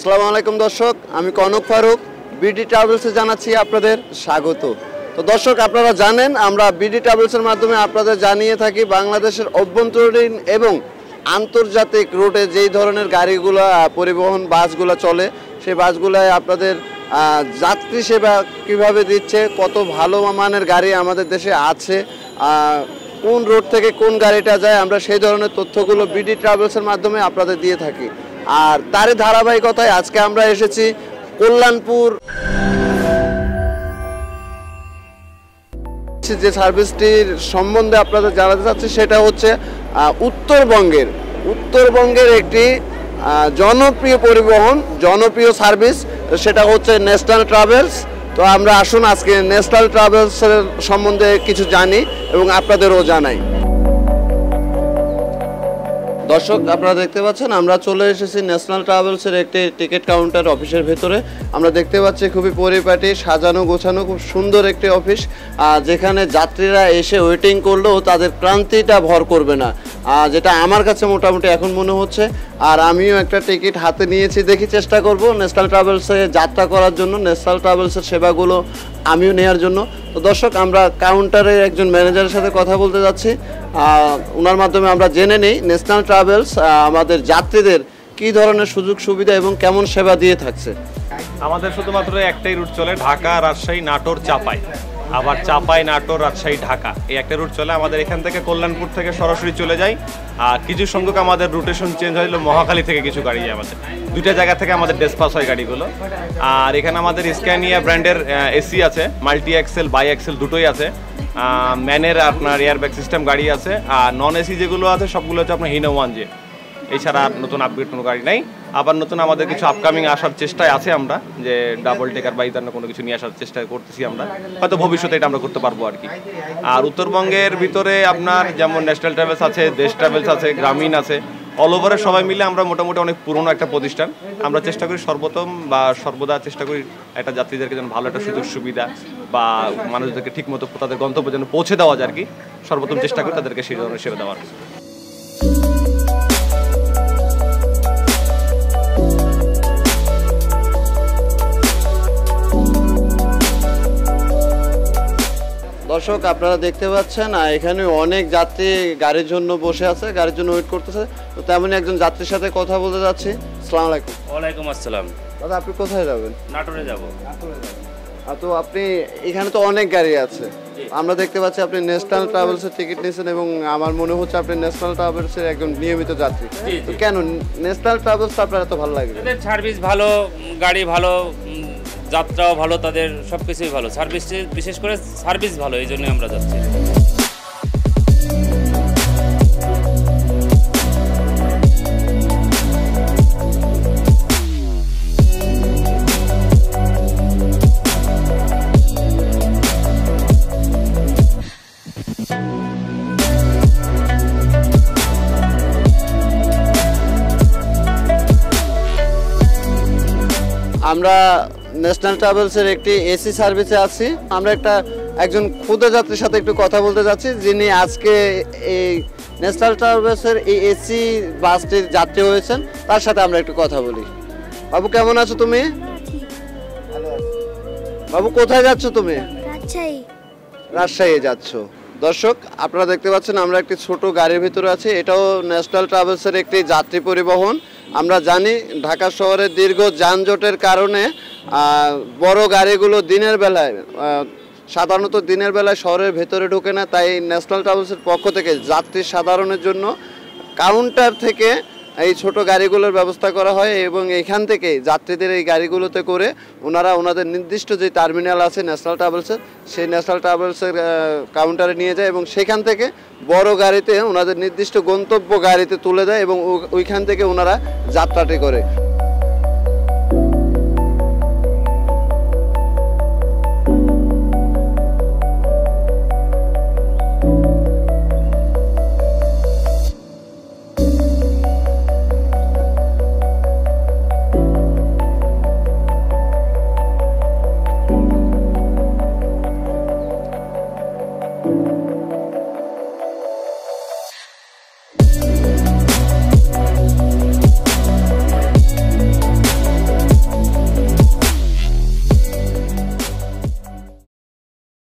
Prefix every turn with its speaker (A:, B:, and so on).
A: আসসালামু আলাইকুম দর্শক, আমি কনক ফারুক বিডি ট্রাভেলসে জানাচ্ছি আপনাদের স্বাগত। তো দর্শক, আপনারা জানেন, আমরা বিডি ট্রাভেলসের মাধ্যমে আপনাদের জানিয়ে থাকি বাংলাদেশের অভ্যন্তরীণ এবং আন্তর্জাতিক রুটে যেই ধরনের গাড়িগুলো পরিবহন বাসগুলো চলে, সেই বাসগুলোয় আপনাদের যাত্রী সেবা কীভাবে দিচ্ছে, কত ভালো মানের গাড়ি আমাদের দেশে আছে কোন রোড থেকে কোন গাড়িটা যায়, আমরা সেই ধরনের তথ্যগুলো বিডি ট্রাভেলসের মাধ্যমে আপনাদের দিয়ে থাকি। আর তারই ধারাবাহিকতায় আজকে আমরা এসেছি কল্যাণপুর। যে সার্ভিসটির সম্বন্ধে আপনাদের জানাতে চাচ্ছি, সেটা হচ্ছে উত্তরবঙ্গের উত্তরবঙ্গের একটি জনপ্রিয় পরিবহন, জনপ্রিয় সার্ভিস, সেটা হচ্ছে ন্যাশনাল ট্রাভেলস তো আমরা আসুন, আজকে ন্যাশনাল ট্রাভেলসের সম্বন্ধে কিছু জানি এবং আপনাদেরও জানাই। দর্শক, আপনারা দেখতে পাচ্ছেন, আমরা চলে এসেছি ন্যাশনাল ট্রাভেলসের একটি টিকিট কাউন্টার অফিসের ভেতরে। আমরা দেখতে পাচ্ছি খুবই পরিপাটি, সাজানো, গোছানো, খুব সুন্দর একটি অফিস যেখানে যাত্রীরা এসে ওয়েটিং করলেও তাদের ক্রান্তিটা ভর করবে না। যেটা আমার কাছে মোটামুটি এখন মনে হচ্ছে। আর আমিও একটা টিকিট হাতে নিয়েছি, দেখি চেষ্টা করব ন্যাশনাল ট্রাভেলসে যাত্রা করার জন্য। ন্যাশনাল ট্রাভেলসের সেবাগুলো আমিও নেওয়ার জন্য। তো দর্শক, আমরা কাউন্টারের একজন ম্যানেজারের সাথে কথা বলতে যাচ্ছি। ওনার মাধ্যমে আমরা জেনে নেই ন্যাশনাল ট্রাভেলস আমাদের যাত্রীদের কি ধরনের সুযোগ সুবিধা এবং কেমন সেবা দিয়ে থাকছে।
B: আমাদের শুধুমাত্র একটাই রুট চলে, ঢাকা, রাজশাহী, নাটোর, চাপাই। আবার চাপাই নাটোর, রাজশাহী, ঢাকা। এই একটা রুট চলে, আমাদের এখান থেকে কল্যাণপুর থেকে সরাসরি চলে যায় আর কিছু সংখ্যক আমাদের রুটেশন চেঞ্জ হইল মহাখালী থেকে কিছু গাড়ি যায় আমাদের। দুইটা জায়গা থেকে আমাদের ডেসপাস হয় গাড়িগুলো। আর এখানে আমাদের স্ক্যানিয়া ব্র্যান্ডের এসি আছে মাল্টি এক্সেল বাই এক্সেল দুটোই আছে। ম্যানের আপনার এয়ারব্যাগ সিস্টেম গাড়ি আছে। আর নন এসি যেগুলো আছে, সবগুলো হচ্ছে আপনার হিনো ওয়ান জে এছাড়া নতুন আপগ্রেড কোনো গাড়ি নাই। আবার নতুন আমাদের কিছু আপকামিং আসার চেষ্টায় আছে আমরা, যে ডাবল টেকার বা ধরনের কোনো কিছু নিয়ে আসার চেষ্টা করতেছি আমরা। হয়তো ভবিষ্যতে এটা আমরা করতে পারব আর কি। আর উত্তরবঙ্গের ভিতরে আপনার যেমন ন্যাশনাল ট্রাভেলস আছে, দেশ ট্রাভেলস আছে, গ্রামীণ আছে অল ওভারে সবাই মিলে আমরা মোটামুটি অনেক পুরনো একটা প্রতিষ্ঠান। আমরা চেষ্টা করি সর্বোত্তম বা সর্বদা চেষ্টা করি একটা যাত্রীদেরকে যেন ভালো একটা সুযোগ সুবিধা বা মানুষদেরকে ঠিক মতো তাদের গন্তব্যে যেন পৌঁছে দেওয়া যায় আর কি। সর্বোত্তম চেষ্টা করি তাদেরকে সেই ধরনের সেবা দেওয়ার।
A: দর্শক আপনারা দেখতে পাচ্ছেন আর এখানে অনেক যাত্রী গাড়ির জন্য বসে আছে গাড়ির জন্য ওয়েট করতেছে। তো তেমনই একজন যাত্রীর সাথে কথা বলতে যাচ্ছি। সালাম আলাইকুম।
C: ওয়ালাইকুম আসসালাম।
A: দাদা আপনি কোথায় যাবেন?
C: নাটোরে যাব।
A: তো আপনি এখানে তো অনেক গাড়ি আছে। আমরা দেখতে পাচ্ছি আপনি ন্যাশনাল ট্রাভেলসের টিকিট নিয়েছেন এবং আমার মনে হচ্ছে আপনি ন্যাশনাল ট্রাভেলসের একজন নিয়মিত যাত্রী। তো কেন ন্যাশনাল ট্রাভেলস আপনার এত ভালো লাগে?
C: সার্ভিস ভালো গাড়ি ভালো যাত্রাও ভালো, তাদের সব কিছুই ভালো সার্ভিস বিশেষ করে সার্ভিস ভালো, এই জন্য আমরা যাচ্ছি।
A: আমরা ন্যাশনাল ট্রাভেলসের একটি এসি সার্ভিসে আছি। আমরা একটা একজন ক্ষুদ্র যাত্রীর সাথে একটু কথা বলতে যাচ্ছি যিনি আজকে এই ন্যাশনাল ট্রাভেলসের এই এসি বাসটির যাত্রী হয়েছেন। তার সাথে আমরা একটু কথা বলি। বাবু কেমন আছো তুমি? বাবু কোথায় যাচ্ছ তুমি?
D: রাজশাহী।
A: যাচ্ছ। দর্শক আপনারা দেখতে পাচ্ছেন আমরা একটি ছোট গাড়ির ভিতরে আছি। এটাও ন্যাশনাল ট্রাভেলসের একটি যাত্রী পরিবহন। আমরা জানি ঢাকা শহরে দীর্ঘ যানজটের কারণে বড় গাড়িগুলো দিনের বেলায় সাধারণত দিনের বেলায় শহরের ভেতরে ঢোকে না, তাই ন্যাশনাল ট্রাভেলসের পক্ষ থেকে যাত্রী সাধারণের জন্য কাউন্টার থেকে এই ছোট গাড়িগুলোর ব্যবস্থা করা হয় এবং এখান থেকে যাত্রীদের এই গাড়িগুলোতে করে ওনারা ওনাদের নির্দিষ্ট যে টার্মিনাল আছে ন্যাশনাল ট্রাভেলসের, সেই ন্যাশনাল ট্রাভেলসের কাউন্টারে নিয়ে যায় এবং সেখান থেকে বড় গাড়িতে ওনাদের নির্দিষ্ট গন্তব্য গাড়িতে তুলে দেয় এবং ওইখান থেকে ওনারা যাত্রাটি করে।